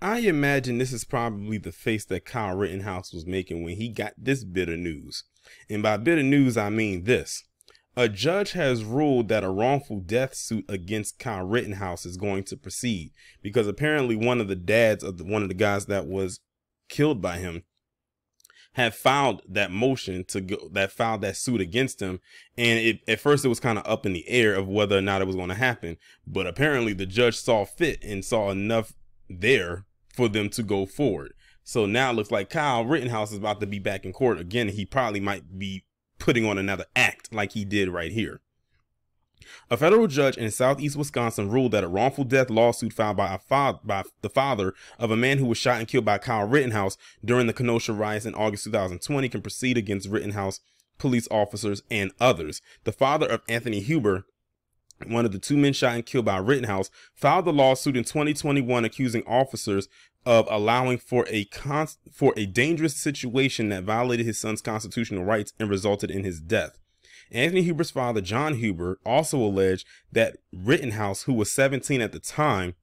I imagine this is probably the face that Kyle Rittenhouse was making when he got this bit of news. And by bit of news, I mean this. A judge has ruled that a wrongful death suit against Kyle Rittenhouse is going to proceed because apparently one of the dads of the, one of the guys that was killed by him had filed that motion to go that filed that suit against him and it, at first it was kind of up in the air of whether or not it was going to happen but apparently the judge saw fit and saw enough there for them to go forward. So now it looks like Kyle Rittenhouse is about to be back in court again. He probably might be putting on another act like he did right here. A federal judge in southeast Wisconsin ruled that a wrongful death lawsuit filed by, fa- by the father of a man who was shot and killed by Kyle Rittenhouse during the Kenosha riots in August 2020 can proceed against Rittenhouse police officers and others. The father of Anthony Huber, one of the two men shot and killed by Rittenhouse, filed the lawsuit in 2021 accusing officers of allowing for a for a dangerous situation that violated his son's constitutional rights and resulted in his death. Anthony Huber's father, John Huber, also alleged that Rittenhouse, who was 17 at the time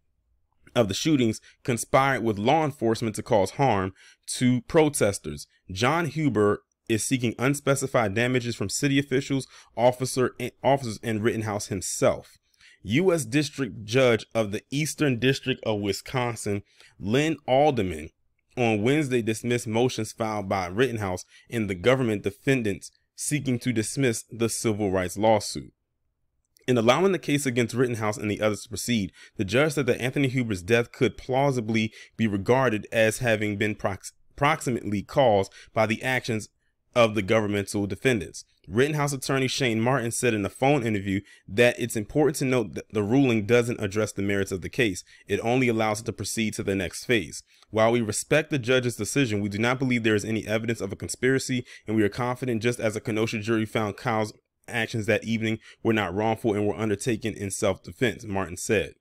of the shootings, conspired with law enforcement to cause harm to protesters. John Huber is seeking unspecified damages from city officials, officer, and officers, and Rittenhouse himself. U.S. District Judge of the Eastern District of Wisconsin, Lynn Adelman, on Wednesday dismissed motions filed by Rittenhouse and the government defendants seeking to dismiss the civil rights lawsuit. In allowing the case against Rittenhouse and the others to proceed, the judge said that Anthony Huber's death could plausibly be regarded as having been prox- proximately caused by the actions of the governmental defendants. Rittenhouse attorney Shane Martin said in a phone interview that it's important to note that the ruling doesn't address the merits of the case. It only allows it to proceed to the next phase. While we respect the judge's decision, we do not believe there is any evidence of a conspiracy, and we are confident just as a Kenosha jury found Kyle's actions that evening were not wrongful and were undertaken in self-defense, Martin said.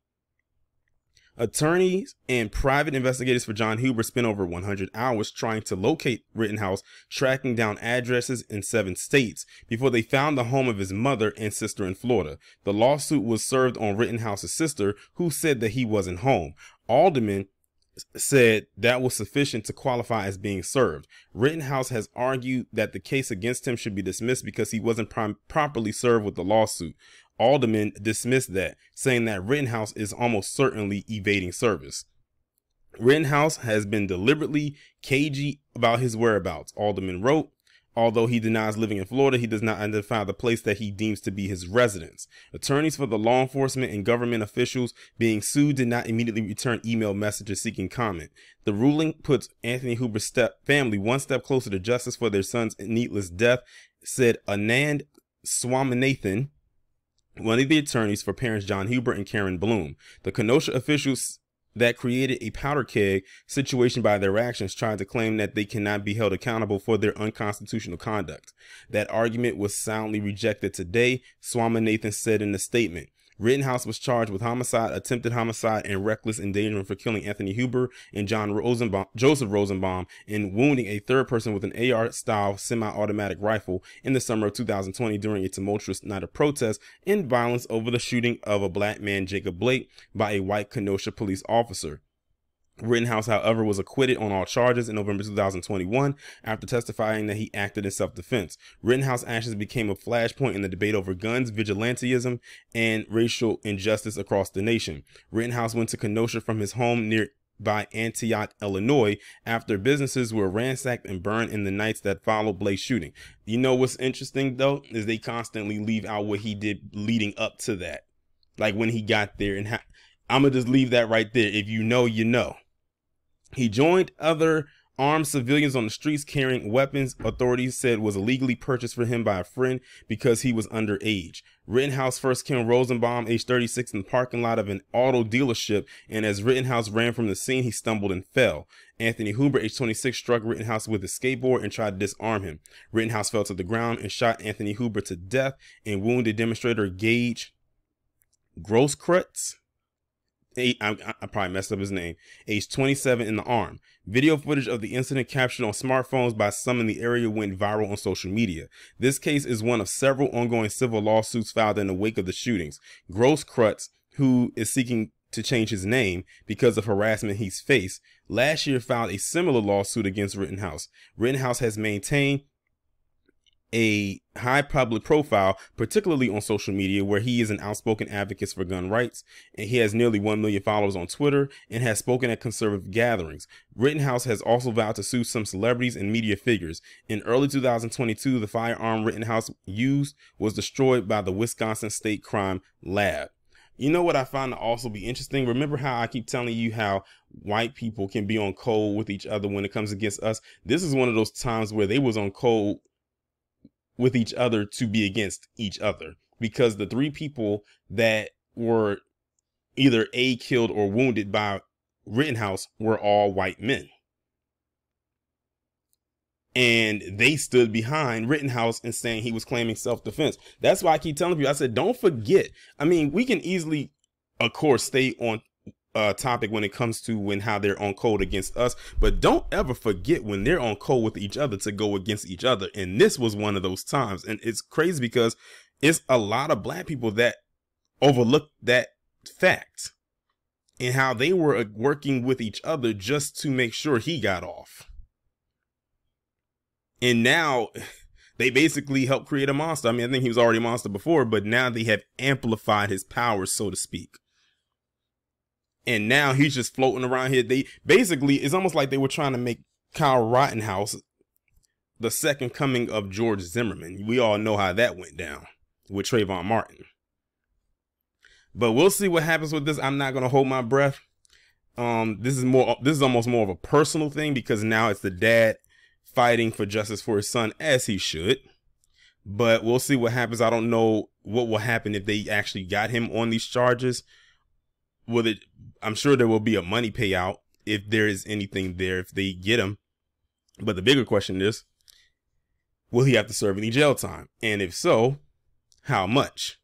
Attorneys and private investigators for John Huber spent over 100 hours trying to locate Rittenhouse, tracking down addresses in seven states before they found the home of his mother and sister in Florida. The lawsuit was served on Rittenhouse's sister, who said that he wasn't home. Adelman said that was sufficient to qualify as being served. Rittenhouse has argued that the case against him should be dismissed because he wasn't properly served with the lawsuit. Adelman dismissed that, saying that Rittenhouse is almost certainly evading service. Rittenhouse has been deliberately cagey about his whereabouts, Adelman wrote. Although he denies living in Florida, he does not identify the place that he deems to be his residence. Attorneys for the law enforcement and government officials being sued did not immediately return email messages seeking comment. The ruling puts Anthony Huber's step family one step closer to justice for their son's needless death, said Anand Swaminathan, one of the attorneys for parents John Huber and Karen Bloom. The Kenosha officials that created a powder keg situation by their actions tried to claim that they cannot be held accountable for their unconstitutional conduct. That argument was soundly rejected today, Swaminathan said in a statement. Rittenhouse was charged with homicide, attempted homicide, and reckless endangerment for killing Anthony Huber and John Rosenbaum, Joseph Rosenbaum and wounding a third person with an AR-style semi-automatic rifle in the summer of 2020 during a tumultuous night of protest and violence over the shooting of a black man, Jacob Blake, by a white Kenosha police officer. Rittenhouse, however, was acquitted on all charges in November 2021 after testifying that he acted in self-defense. Rittenhouse actions became a flashpoint in the debate over guns, vigilantism, and racial injustice across the nation. Rittenhouse went to Kenosha from his home near by Antioch, Illinois, after businesses were ransacked and burned in the nights that followed Blake's shooting. You know what's interesting though is they constantly leave out what he did leading up to that, like when he got there. And I'm gonna just leave that right there. If you know, you know. He joined other armed civilians on the streets carrying weapons authorities said was illegally purchased for him by a friend because he was underage. Rittenhouse first killed Rosenbaum, age 36, in the parking lot of an auto dealership, and as Rittenhouse ran from the scene, he stumbled and fell. Anthony Huber, age 26, struck Rittenhouse with a skateboard and tried to disarm him. Rittenhouse fell to the ground and shot Anthony Huber to death and wounded demonstrator Gaige Grosskreutz eight, I, I, probably messed up his name, age 27 in the arm. Video footage of the incident captured on smartphones by some in the area went viral on social media. This case is one of several ongoing civil lawsuits filed in the wake of the shootings. Grosskreutz, who is seeking to change his name because of harassment he's faced, last year filed a similar lawsuit against Rittenhouse. Rittenhouse has maintained a high public profile, particularly on social media, where he is an outspoken advocate for gun rights, and he has nearly 1 million followers on Twitter and has spoken at conservative gatherings. Rittenhouse has also vowed to sue some celebrities and media figures. In early 2022, the firearm Rittenhouse used was destroyed by the Wisconsin State Crime Lab. You know what I find to also be interesting? Remember how I keep telling you how white people can be on cold with each other when it comes against us? This is one of those times where they was on cold with each other to be against each other because the three people that were either a killed or wounded by Rittenhouse were all white men. And they stood behind Rittenhouse and saying he was claiming self defense. That's why I keep telling you, I said, don't forget. I mean, we can easily, of course, stay on uh, topic when it comes to when how they're on code against us. But don't ever forget when they're on code with each other to go against each other. And this was one of those times. And it's crazy because it's a lot of black people that overlook that fact and how they were uh, working with each other just to make sure he got off. And now they basically helped create a monster. I mean, I think he was already a monster before, but now they have amplified his powers, so to speak and now he's just floating around here. They basically it's almost like they were trying to make Kyle Rottenhouse the second coming of George Zimmerman. We all know how that went down with Trayvon Martin. But we'll see what happens with this. I'm not gonna hold my breath. Um, this is more this is almost more of a personal thing because now it's the dad fighting for justice for his son as he should. But we'll see what happens. I don't know what will happen if they actually got him on these charges. Will it I'm sure there will be a money payout if there is anything there if they get him. But the bigger question is, will he have to serve any jail time? And if so, how much?